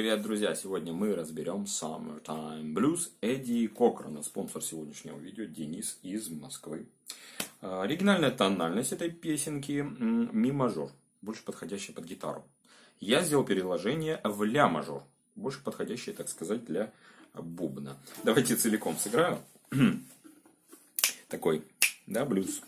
привет, друзья! Сегодня мы разберем Summertime Blues Эдди Кокрона. Спонсор сегодняшнего видео Денис из Москвы. А, оригинальная тональность этой песенки ми мажор, больше подходящая под гитару. Я сделал переложение в ля мажор, больше подходящее, так сказать, для бубна. Давайте целиком сыграю. Такой, да, блюз.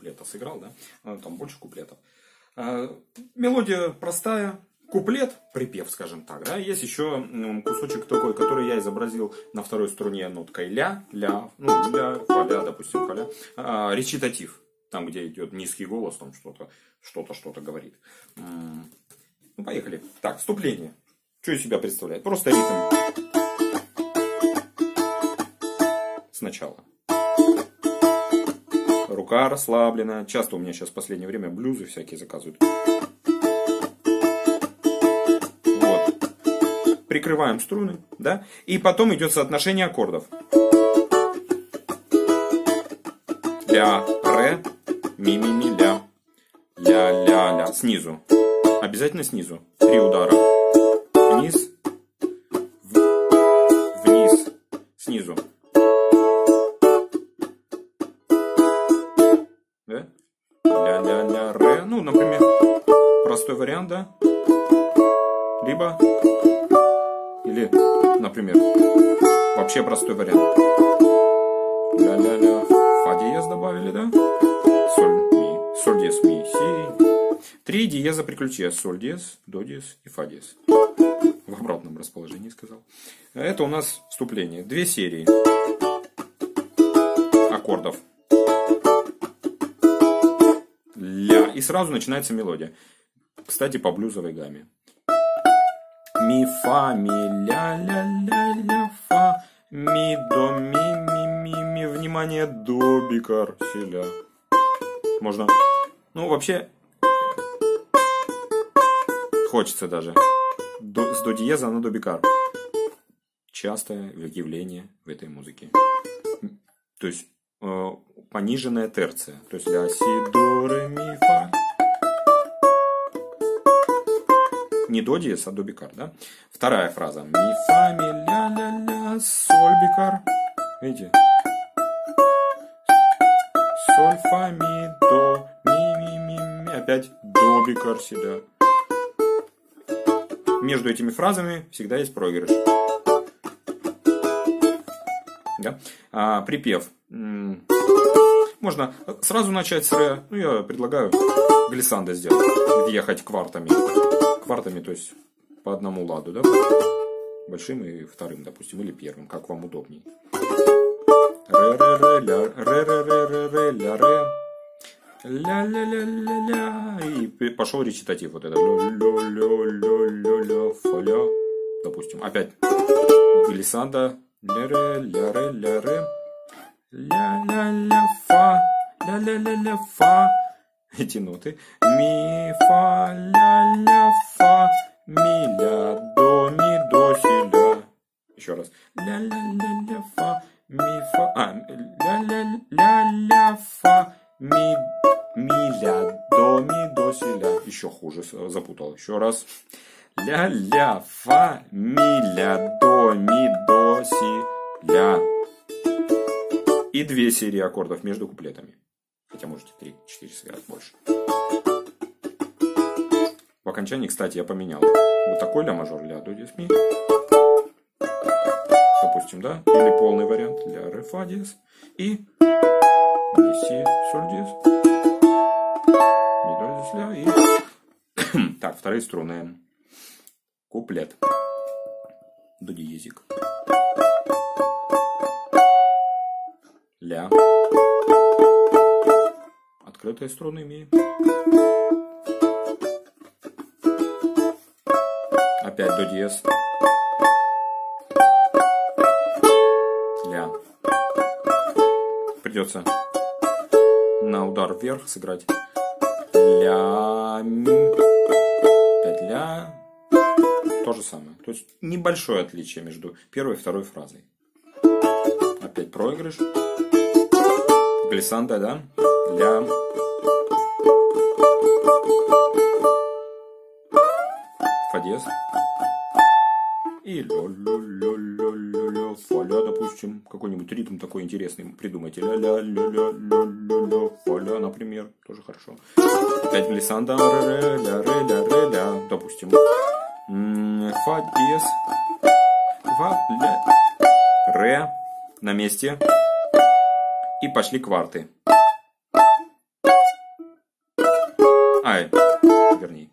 Куплета сыграл, да? А, там больше куплетов. А, мелодия простая, куплет, припев, скажем так, да, есть еще кусочек такой, который я изобразил на второй струне ноткой ля, ля, ну, ля, фа, ля, допустим, фа, ля, а, речитатив, там, где идет низкий голос, там что-то, что-то, что-то говорит. Ну, поехали. Так, вступление. Что из себя представляет? Просто ритм. Сначала рука расслаблена. Часто у меня сейчас в последнее время блюзы всякие заказывают. Вот. Прикрываем струны, да? И потом идет соотношение аккордов. Ля, ре, ми, ми, ми, ля. Ля, ля, ля. Снизу. Обязательно снизу. Три удара. Вниз. Ну, например, простой вариант, да? Либо, или, например, вообще простой вариант. Ля-ля-ля, фа диез добавили, да? Соль, ми, соль диез, ми, си. Три диеза при ключе. Соль диез, до диез и фа диез. В обратном расположении сказал. Это у нас вступление. Две серии аккордов. И сразу начинается мелодия. Кстати, по блюзовой гамме. Ми, фа, ми, ля, ля, ля, ля, фа, ми, до, ми, ми, ми, ми, внимание, до, бикар, си, ля. Можно, ну, вообще, хочется даже. До, с до диеза на до бикар. Частое явление в этой музыке. То есть, э, пониженная терция. То есть ля, си, до, ре, ми, фа. Не до диез, а до бикар, да? Вторая фраза. Ми, фа, ми, ля, ля, ля, соль, бикар. Видите? Соль, фа, ми, до, ми, ми, ми, ми. Опять до, бикар, си, ля. Между этими фразами всегда есть проигрыш. Да? А, припев. Можно сразу начать с ре. Ну, я предлагаю глиссандо сделать. Въехать квартами. Квартами, то есть по одному ладу, да? Большим и вторым, допустим, или первым, как вам удобней. Ре, ре, ре, ля, ре, ре, ре, ре, ре, ля, ре. Ля, ля, ля, ля, ля. И пошел речитатив вот это. Ля, ля, ля, ля, ля, ля, фа, ля. Допустим. Опять глиссандо. Ля, ре, ля, ре, ля, ре. Ля-ля-ля, фа, ля-ля-ля-ля, фа. Эти ноты. Ми, фа, ля-ля, фа, ми, ля, до, ми, до, си, ля. Еще раз. Ля-ля-ля-ля, фа, ми, фа. А, ля-ля-ля-ля, фа, ми, ми, ля, до, ми, до, си, ля. Еще хуже запутал. Еще раз. Ля, ля, фа, ми, ля, до, ми, до, си, ля. И две серии аккордов между куплетами. Хотя можете 3-4 сыграть больше. В окончании, кстати, я поменял. Вот такой ля мажор, ля, до, диез, ми. Допустим, да? Или полный вариант ля, ре, фа, диез. И ми, си, соль, диез. Ми, до, диез, ля. И... так, вторые струны. Куплет. До диезик. Ля. Открытые струны ми. Опять до диез. Ля. Придется на удар вверх сыграть. Ля. Ми. Опять ля. То же самое. То есть небольшое отличие между первой и второй фразой. Опять проигрыш. Глиссанда, да? Ля. Фа диез. И ля ля ля ля ля ля фа ля, допустим, какой-нибудь ритм такой интересный придумайте. Ля ля ля ля ля ля ля фа ля, например, тоже хорошо. Опять глиссанда, ре ре ля ре ля ре ля, допустим. Фа диез, фа ля, ре на месте. И пошли кварты. Ай, вернее.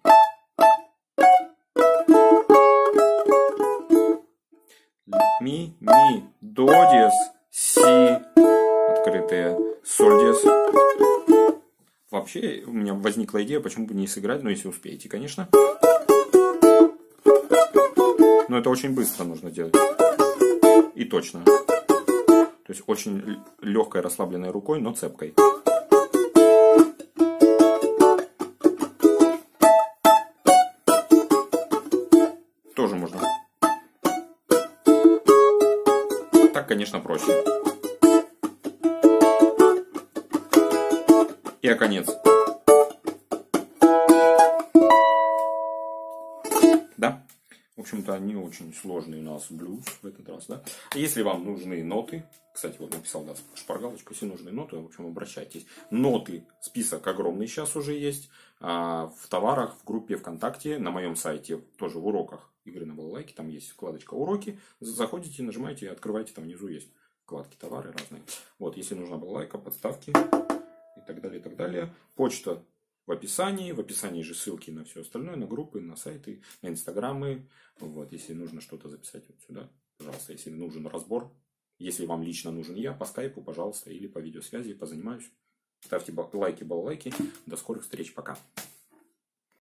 Ми, ми, до диез, си, открытые, соль диез. Вообще, у меня возникла идея, почему бы не сыграть, но если успеете, конечно. Но это очень быстро нужно делать. И точно. То есть очень легкой, расслабленной рукой, но цепкой. Тоже можно. Так, конечно, проще. И конец. Общем-то, не очень сложный у нас блюз в этот раз, да. Если вам нужны ноты, кстати, вот написал, да, шпаргалочку, если нужны ноты, в общем, обращайтесь. Ноты, список огромный сейчас уже есть. А в товарах, в группе ВКонтакте, на моем сайте, тоже в уроках игры на балалайке, там есть вкладочка «Уроки». Заходите, нажимаете, открывайте, там внизу есть вкладки товары разные. Вот, если нужна балалайка, подставки и так далее, и так далее. Почта в описании. В описании же ссылки на все остальное, на группы, на сайты, на инстаграмы. Вот, если нужно что-то записать вот сюда, пожалуйста, если нужен разбор, если вам лично нужен я, по скайпу, пожалуйста, или по видеосвязи, позанимаюсь. Ставьте лайки, балалайки. До скорых встреч, пока.